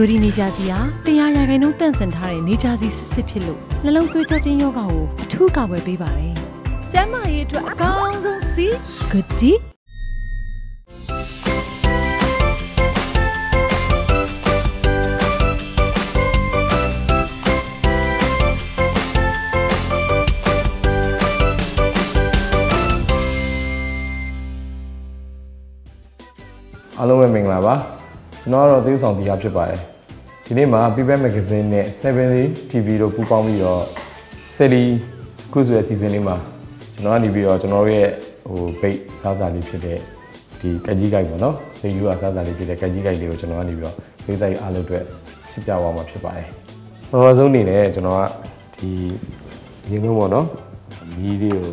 ဂူဒီနေကြစီဟာတရားရာခိုင်နှုန်းတန့်စင်ထားတဲ့နေကြစီစစ်စစ်ဖြစ်လို့နှလုံးသွေးကြောခြင်းယောဂါကိုအထူးကာကွယ်ပေးပါတယ်။ကျန်းမာရေးအတွက်အကောင်းဆုံးစီဂူဒီအားလုံးပဲမင်္ဂလာပါ ကျွန်တော်ကတော့သေဆောင်တရားဖြစ်ပါတယ်ဒီနေ့မှာ People Magazine နဲ့7 TV တို့ပူးပေါင်းပြီးတော့ Sally ခုဆိုရဲ့ season လေးမှာကျွန်တော်ကနေပြီးတော့ကျွန်တော်ရဲ့ဟို bait စားစာလေးဖြစ်တဲ့ဒီကကြီးကိုက်ပေါ့နော်ဒီယူအစားစာလေးဖြစ်တဲ့ကကြီးကိုက်လေးကိုကျွန်တော်ကနေပြီးတော့ဖေးဆိုင်အားလုံးအတွက်ရှင်းပြသွားမှာဖြစ်ပါတယ်ပထမဆုံးအနေနဲ့ကျွန်တော်ကဒီရင်းနှီးပေါ့နော်မီးလေးကို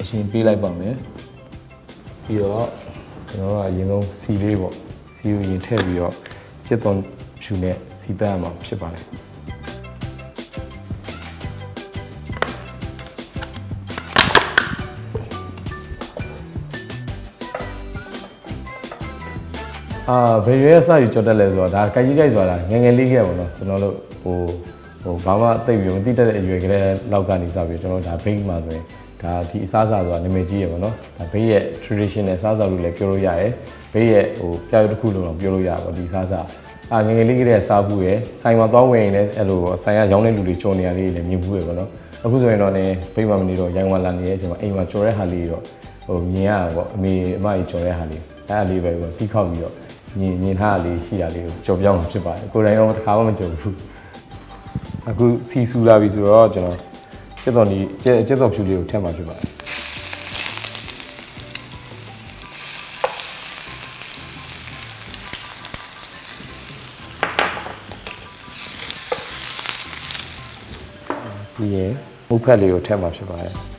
အရှင်ပေးလိုက်ပါမယ်ပြီးတော့ ကျွန်တော်တို့ကအရင်ဆုံးစီလေးပေါ့စီကိုရင်ထည့်ပြီးတော့ချစ်သွန်ဖြူနဲ့စီတတ်ရမှာဖြစ်ပါတယ်အာဘယ်ရွယ်စယူကြော်တက်လဲဆိုတော့ဒါကိုင်ကြီးကိုက်ဆိုတာငငယ်လေးခဲ့ပါတော့ကျွန်တော်တို့ဟိုဟိုဘာမှသိပြီးမသိတတ်တဲ့အရွယ်ကလေးလောက်ကနေစပြီးကျွန်တော်ဒါဘိန်းမှာဆိုရင် ဒါဒီအစားအစာဆိုတာနာမည်ကြီးရပါတော့ဒါဘေးရဲ့ traditional စားစာလို့လည်းပြောလို့ရတယ်ဘေးရဲ့ဟိုပြားတစ်ခုလုံးတော့ပြောလို့ရပါတော့ဒီစားစာအာငငယ်လေးကလေးစားဘူးရယ်ဆိုင်မှာသွားဝင်ရင်လည်းအဲ့လိုဆိုင်ကရောင်းတဲ့လူတွေကြော်နေရလေးလည်းမြင်ဘူးရယ်ပေါ့နော်အခုဆိုရင်တော့ねဘေးမှာမနေတော့ရိုင်းဝါလာနေတဲ့အချိန်မှာအိမ်မှာကြော်တဲ့ဟာလေးတော့ဟိုမြင်ရတာပေါ့အမေအမကြီးကြော်တဲ့ဟာလေးအဲ့ဒါလေးပဲပေါ့ပြီးခောက်ပြီးတော့မြင်မြင်ထားလေးရှိတာလေးကိုကြော်ပြောင်းဖြစ်ပါတယ်ကိုယ်တိုင်တော့တစ်ခါမှမကြုံဘူးအခုစီဆူလာပြီဆိုတော့ကျွန်တော် ကျက်တော်ဒီကျက်ကျက်တော်ဖြူလေးကိုထည့်မှာဖြစ်ပါတယ်ပြီးရင်မုတ်ဖက်လေးကိုထည့်မှာဖြစ်ပါတယ်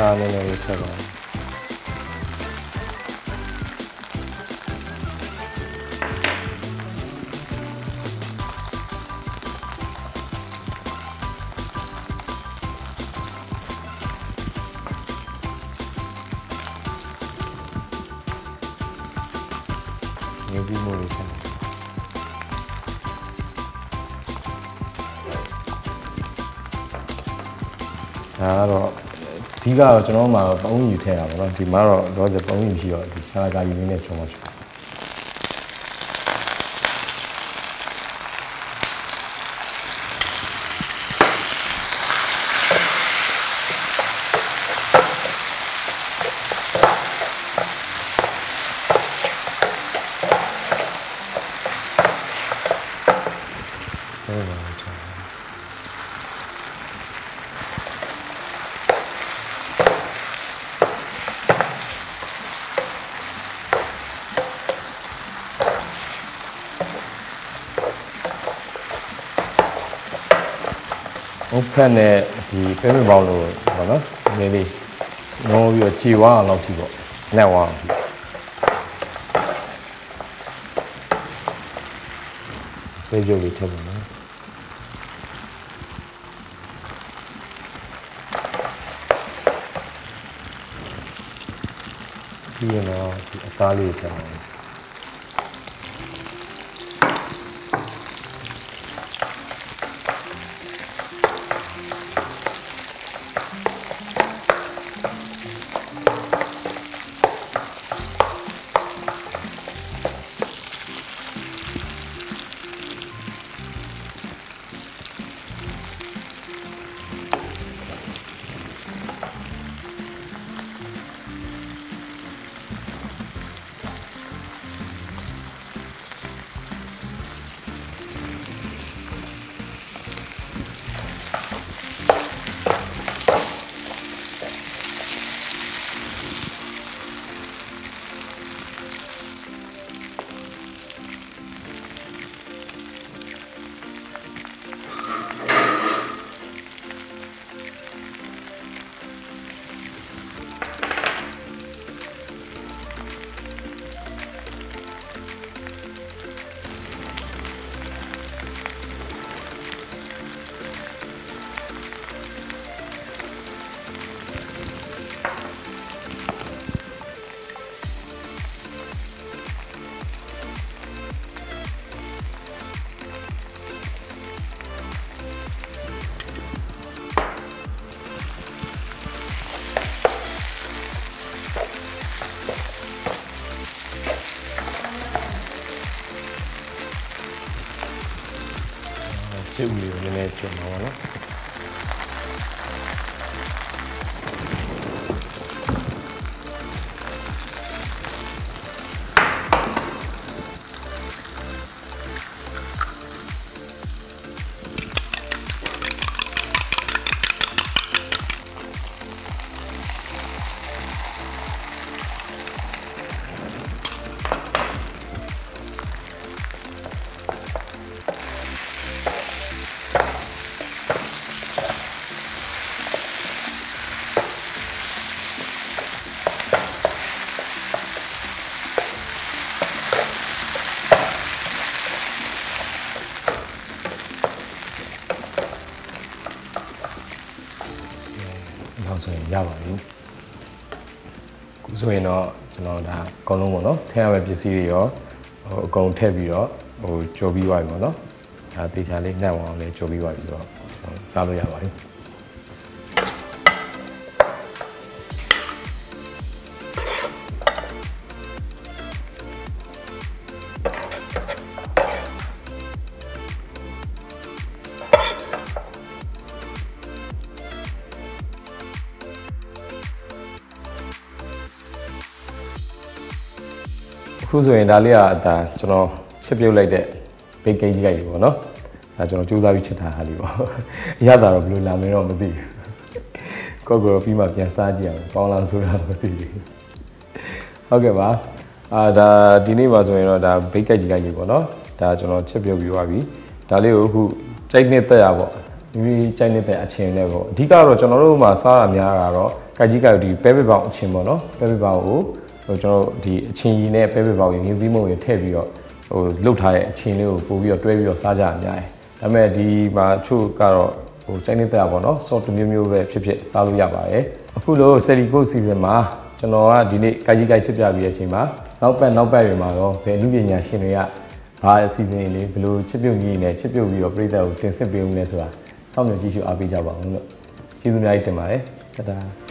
စားနေနေထည့်ပါနေပြီးမို့လို့ထည့်ဒါကတော့အ ဓိကတော့ကျွန်တော်မှပုံယူထည့်ရပါတော့ဒီမှာတော့တော့ပုံယူရှိတော့ဒီဆာလာကာယူလေးနဲ့ချုံပါဖြစ်ဟုတ်ပါဘူး ကျွန်တော်ဟုတ်ဖက်နဲ့ဒီပဲမပေါင်းလို့ပေါ့နော်နည်းလေးငုံပြီးတော့ခြေဝါအောင်လောက်ကြည့်ပေါ့နှက်ဝါအောင်ကြည့်ပဲကြိုးလေးထည့်ပါမယ်ပြီးရင်တော့ဒီအသားလေးထည့်ပါမယ် စစ်ဦး လေးကိုနည်းနည်းချင်ပါဘောနော်နောက်ဆိုရင်ရပါပြီခုဆိုရင်တော့ကျွန်တော်ဒါအကုန်လုံးပေါ့နော်ထည့်ရမယ့်ပစ္စည်းတွေရောဟိုအကုန်ထည့်ပြီးတော့ဟိုကြော်ပြီးသွားပြီပေါ့နော်ဒါတေချာလေးနှံ့အောင်လေးကြော်ပြီးသွားပြီဆိုတော့ကျွန်တော်စားလို့ရပါပြီ ခုဆိုရင်ဒါလေးကဒါကျွန်တော်ချစ်ပြုတ်လိုက်တဲ့ဘေးကိန်းကြီးလိုက်ပြီပေါ့နော်ဒါကျွန်တော်စူးစမ်းပြီးချစ်ထားတာလေးပေါ့အရသာတော့ဘယ်လိုလာမလဲတော့မသိဘူးကိုယ့်ကိုယ်တော့ပြီးမှပြန်စားကြည့်ရမယ်ပေါင်းလားဆိုတာမသိဘူးဟုတ်ကဲ့ပါအာဒါဒီနေ့ပါဆိုရင်တော့ဒါဘေးကိန်းကြီးလိုက်ပြီပေါ့နော်ဒါကျွန်တော်ချစ်ပြုတ်ပြီးသွားပြီဒါလေးကိုအခုကြိုက်နှစ်သက်ရပေါ့မိမိကြိုက်နေတဲ့အခြေအနေပေါ့အဓိကတော့ကျွန်တော်တို့မှာစားတာများတာတော့ကြိုက်ကြီးကြိုက်ဒီပဲပပောင်အချင်းပေါ့နော်ပဲပပောင်ကိုဟို ကျွန်တော်တို့ဒီအချင်းကြီးနဲ့ပဲပဲပေါက်ရင်ရင်းသီးမုံရထည့်ပြီးတော့ဟိုလှုပ်ထားတဲ့အချင်းလေးကိုပို့ပြီးတော့တွဲပြီးတော့စားကြရအများကြီးဒါပေမဲ့ဒီမှာချို့ကတော့ဟိုစိုင်းနေတဲ့ပေါ့နော် soft တစ်မျိုးမျိုးပဲဖြစ်ဖြစ်စားလို့ရပါတယ်အခုလို့ Celico season မှာကျွန်တော်ကဒီနေ့ကာကြီးကိုက်ချစ်ပြပြီးတဲ့အချိန်မှာနောက်ပတ်နောက်ပတ်တွေမှာတော့ဘယ်အမှုပညာရှင်တွေကဘာအစီအစဉ်လေးဘယ်လိုချစ်ပြုတ်ကြီးနဲ့ချစ်ပြုတ်ပြီးတော့ပြည်သက်ကိုတင်ဆက်ပေးဦးလဲဆိုတာစောင့်မျှော်ကြည့်ရှုအားပေးကြပါဦးလို့ကျေးဇူးအများကြီးတင်ပါတယ်တတား